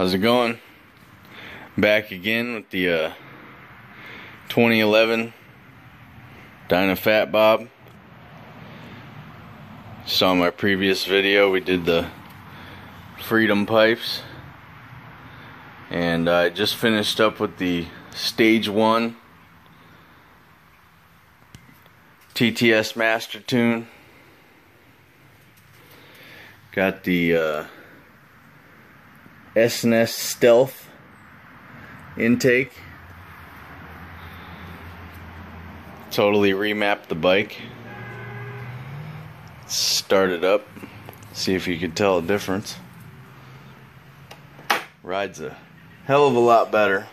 How's it going? Back again with the uh, 2011 Dyna Fat Bob. Saw my previous video, we did the Freedom Pipes. And I just finished up with the Stage 1 TTS Master Tune. Got the uh, S&S Stealth intake. Totally remapped the bike. Start it up. See if you can tell a difference. Rides a hell of a lot better.